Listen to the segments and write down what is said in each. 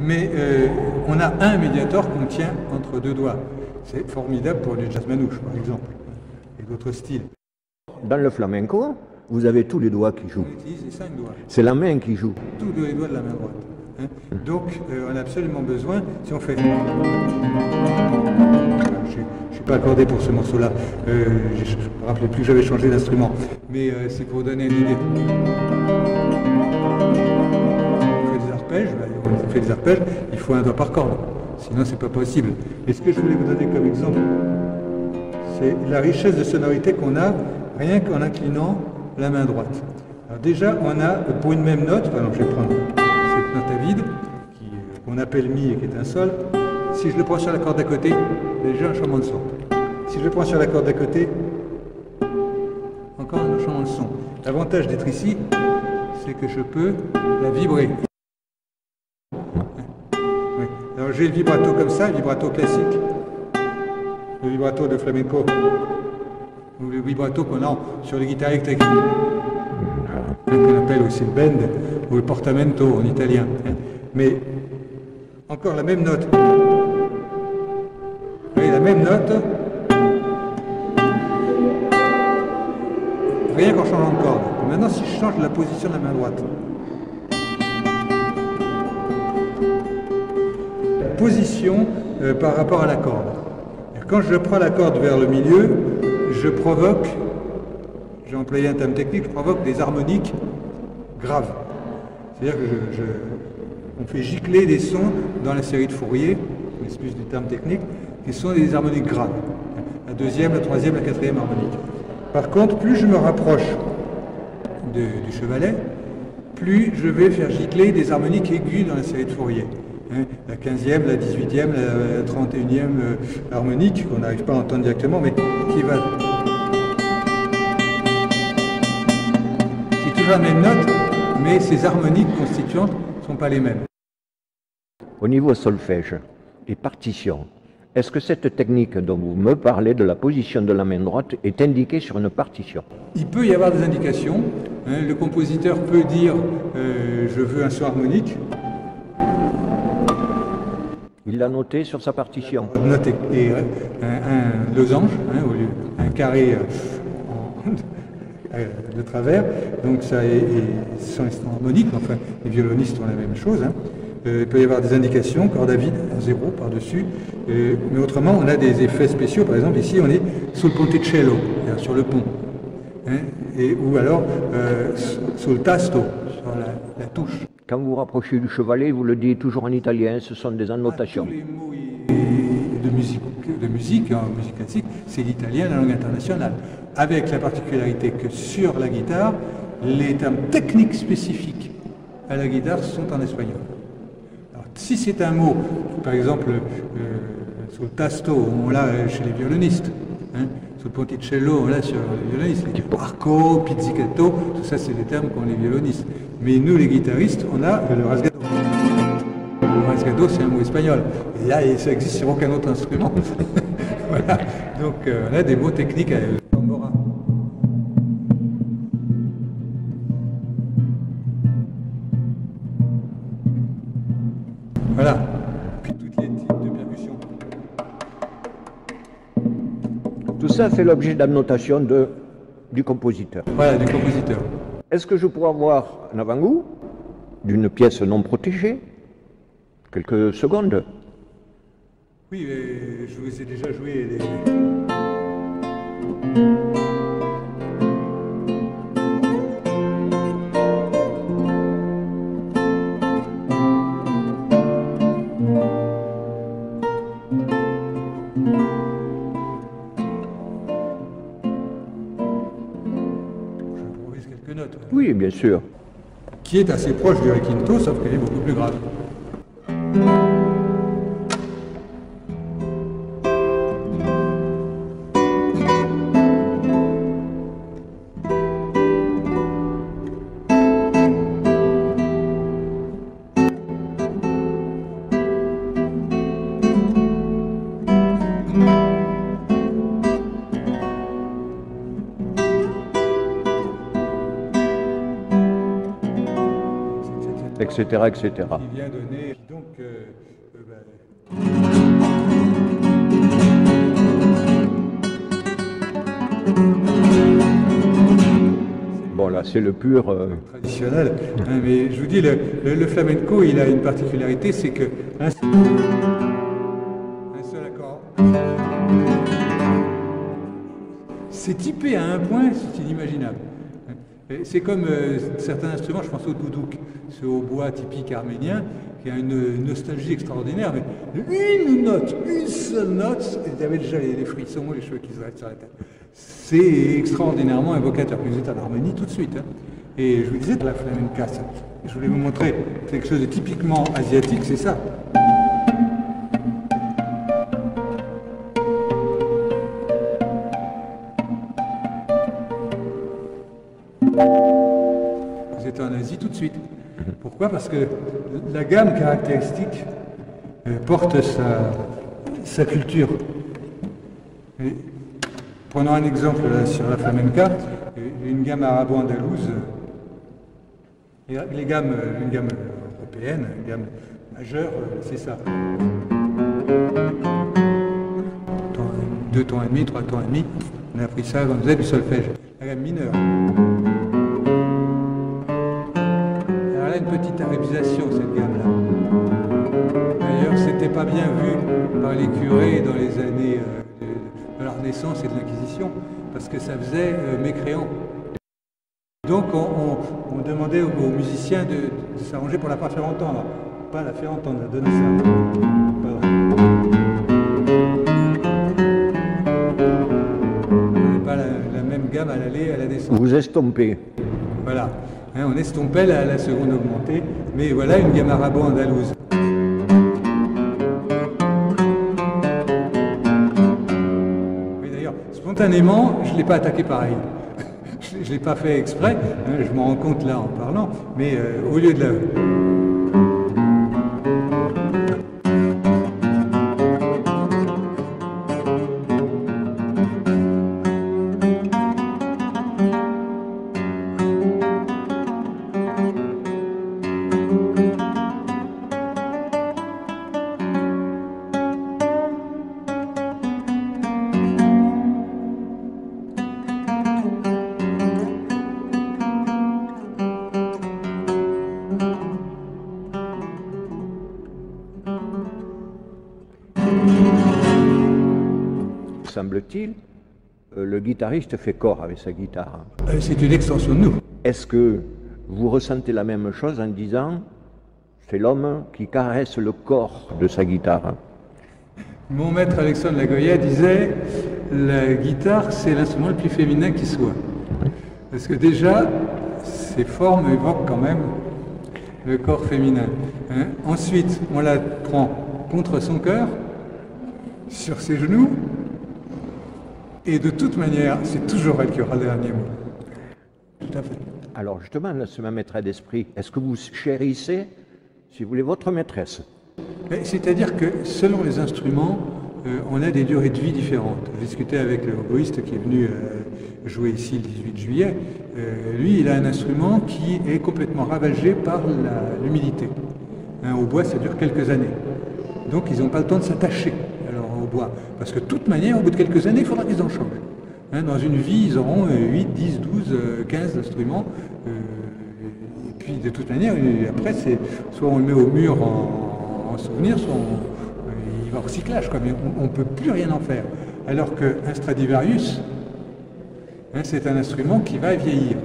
Mais euh, on a un médiator qu'on tient entre deux doigts. C'est formidable pour les jazz manouches, par exemple, et d'autres styles. Dans le flamenco, vous avez tous les doigts qui jouent. C'est la main qui joue. tous les doigts de la main droite. hein. Donc, euh, on a absolument besoin, si on fait... Je ne suis pas accordé pour ce morceau-là. Euh, je ne me rappelais plus que j'avais changé d'instrument. Mais c'est pour vous donner une idée. Ben, on fait des arpèges, il faut un doigt par corde. Sinon, c'est pas possible. Et ce que je voulais vous donner comme exemple, c'est la richesse de sonorité qu'on a rien qu'en inclinant la main droite. Alors déjà, on a pour une même note, par exemple, je vais prendre cette note à vide, euh, qu'on appelle mi et qui est un sol. Si je le prends sur la corde d'à côté, déjà un changement de son. Si je le prends sur la corde d'à côté, encore un changement de son. L'avantage d'être ici, c'est que je peux la vibrer. J'ai le vibrato comme ça, le vibrato classique, le vibrato de flamenco, ou le vibrato qu'on a sur les guitares électriques, qu'on appelle aussi le bend ou le portamento en italien. hein. Mais encore la même note. Oui, la même note? Rien qu'en changeant de corde. Maintenant, si je change la position de la main droite. Position euh, par rapport à la corde. Quand je prends la corde vers le milieu, je provoque, j'ai employé un terme technique, je provoque des harmoniques graves. C'est-à-dire que je, on fait gicler des sons dans la série de Fourier, je m'excuse du terme technique, qui sont des harmoniques graves. La deuxième, la troisième, la quatrième harmonique. Par contre, plus je me rapproche du chevalet, plus je vais faire gicler des harmoniques aiguës dans la série de Fourier. Hein, la 15e, la 18e, la 31e euh, harmonique, qu'on n'arrive pas à entendre directement, mais qui va. C'est toujours la même note, mais ces harmoniques constituantes ne sont pas les mêmes. Au niveau solfège et partition, est-ce que cette technique dont vous me parlez de la position de la main droite est indiquée sur une partition? Il peut y avoir des indications. hein, le compositeur peut dire euh, je veux un son harmonique. Il l'a noté sur sa partition. Une note euh, un, losange, hein, au lieu un carré euh, euh, de travers. Donc ça est, est instrument harmonique. Enfin, les violonistes ont la même chose. hein. Il peut y avoir des indications, corde à vide, zéro par-dessus. Mais autrement, on a des effets spéciaux. Par exemple, ici, on est sous le ponticello, sur le pont. hein, et, ou alors s- sous le tasto, sur la, la touche. Quand vous vous rapprochez du chevalet, vous le dites toujours en italien, ce sont des annotations. Et- de musique, de musique classique, c'est l'italien, la langue internationale. Avec la particularité que sur la guitare, les termes techniques spécifiques à la guitare sont en espagnol. Si c'est un mot, par exemple, euh, sur le tasto, on l'a euh, chez les violonistes. hein, le ponticello, on l'a sur les violonistes. Les arco, pizzicato, tout ça, c'est des termes qu'ont les violonistes. Mais nous, les guitaristes, on a le rasgado. Le rasgado, c'est un mot espagnol. Et là, ça existe sur aucun autre instrument. voilà. Donc, euh, on a des mots techniques à Tout ça fait l'objet d'annotations de- du compositeur. Voilà, du compositeur. Est-ce que je pourrais avoir un avant-goût d'une pièce non protégée? Quelques secondes. Oui, mais je vous ai déjà joué les... Bien sûr. Qui est assez proche du requinto, sauf qu'elle est beaucoup plus grave. Etc. etc. qui vient donner. Donc, euh, euh, ben, Bon, là, c'est le pur. euh, traditionnel. hein, mais je vous dis, le, le- le flamenco, il a une particularité, c'est que un, un seul accord, c'est typé à un point, c'est inimaginable. C'est comme euh, certains instruments, je pense au doudouk, ce hautbois typique arménien, qui a une nostalgie extraordinaire, mais une note, une seule note, et vous avez déjà les, frissons, les cheveux qui se restent sur la tête. C'est extraordinairement invocateur. Vous êtes en harmonie tout de suite. hein. Et je vous disais, la flamenca, je voulais vous montrer quelque chose de typiquement asiatique, c'est ça. Tout de suite. Pourquoi? Parce que la gamme caractéristique euh, porte sa, sa culture. Prenons un exemple là, sur la flamenca, euh, une gamme arabo-andalouse, les gammes, euh, une gamme européenne, une gamme majeure, euh, c'est ça. Deux tons et demi, trois tons et demi, on a appris ça quand on faisait du solfège. La gamme mineure. Cette gamme-là. D'ailleurs, c'était pas bien vu par les curés dans les années euh, de, la Renaissance et de l'Inquisition, parce que ça faisait euh, mécréant. Donc, on, on- on demandait aux, aux musiciens de, de s'arranger pour la faire entendre, pas la faire entendre, la donner ça. Voilà. On n'avait pas la, la même gamme à l'aller à la descente. Vous estompez. Voilà. Hein, on estompait la, la seconde augmentée, mais voilà une gamme arabo-andalouse. D'ailleurs, spontanément, je ne l'ai pas attaqué pareil. je ne l'ai pas fait exprès, hein, je m'en rends compte là en parlant, mais euh, au lieu de la... Semble-t-il, euh, le guitariste fait corps avec sa guitare. Euh, C'est une extension de nous. Est-ce que vous ressentez la même chose en disant c'est l'homme qui caresse le corps de sa guitare? Mon maître Alexandre Lagoya disait la guitare, c'est l'instrument le plus féminin qui soit. Parce que déjà, ces formes évoquent quand même le corps féminin. hein. Ensuite, on la prend contre son cœur, sur ses genoux, et de toute manière, c'est toujours elle qui aura le dernier mot. Tout à fait. Alors justement, là, c'est ma maîtresse d'esprit. Est-ce que vous chérissez, si vous voulez, votre maîtresse? C'est-à-dire que selon les instruments, euh, on a des durées de vie différentes. J'ai discuté avec le oboïste qui est venu euh, jouer ici le 18 juillet. Euh, lui, il a un instrument qui est complètement ravagé par l'humidité. Un hautbois, ça dure quelques années. Donc, ils n'ont pas le temps de s'attacher hautbois. Parce que de toute manière, au bout de quelques années, il faudra qu'ils en changent. Hein, dans une vie, ils auront euh, 8, 10, 12, euh, 15 instruments. Euh, et puis, de toute manière, après, soit on le met au mur en, en souvenir, soit euh, il va au recyclage. Quoi, mais on ne peut plus rien en faire. Alors qu'un Stradivarius, hein, c'est un instrument qui va vieillir.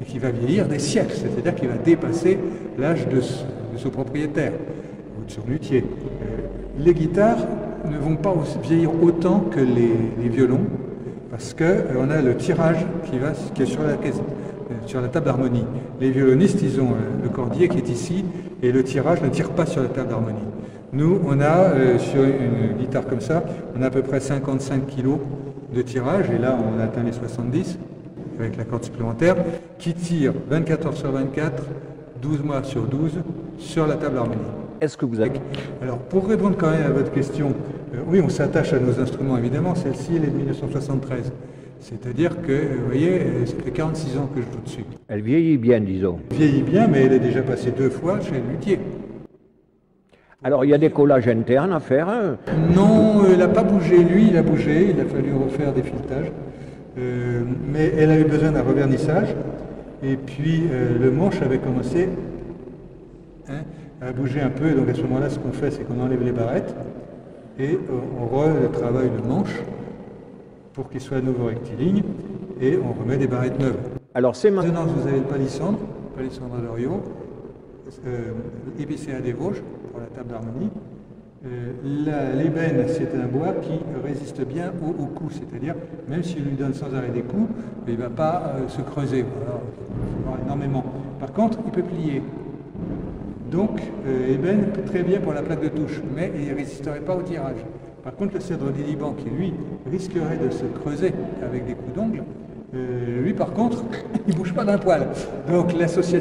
Et qui va vieillir des siècles. C'est-à-dire qu'il va dépasser l'âge de son propriétaire ou de son luthier. Euh, les guitares ne vont pas vieillir autant que les, les violons, parce qu'on a le tirage qui, va, qui est sur la, euh, sur la table d'harmonie. Les violonistes, ils ont euh, le cordier qui est ici, et le tirage ne tire pas sur la table d'harmonie. Nous, on a, euh, sur une guitare comme ça, on a à peu près 55 kg de tirage, et là, on atteint les 70 avec la corde supplémentaire, qui tire 24 heures sur 24, 12 mois sur 12, sur la table d'harmonie. Est-ce que vous avez... Alors, pour répondre quand même à votre question, euh, oui, on s'attache à nos instruments, évidemment. Celle-ci, elle est de 1973. C'est-à-dire que, vous voyez, ça fait 46 ans que je joue dessus. Elle vieillit bien, disons. Elle vieillit bien, mais elle est déjà passée deux fois chez le luthier. Alors, il y a des collages internes à faire. hein? Non, euh, il n'a pas bougé, lui, il a bougé, il a fallu refaire des filetages. Euh, mais elle avait besoin d'un revernissage. Et puis euh, le manche avait commencé hein, à bouger un peu. Donc à ce moment-là, ce qu'on fait, c'est qu'on enlève les barrettes et euh, on retravaille le manche pour qu'il soit à nouveau rectiligne et on remet des barrettes neuves. Alors, c'est ma- Maintenant, vous avez le palissandre, palissandre d'Orio, euh, l'épicéa des Vosges pour la table d'harmonie. Euh, L'ébène, c'est un bois qui résiste bien au, au coup, c'est-à-dire même si on lui donne sans arrêt des coups, il ne va pas euh, se creuser voilà, énormément. Par contre, il peut plier. Donc, euh, ébène très bien pour la plaque de touche, mais il ne résisterait pas au tirage. Par contre, le cèdre du Liban, qui lui risquerait de se creuser avec des coups d'ongle, euh, lui par contre, il ne bouge pas d'un poil. Donc l'association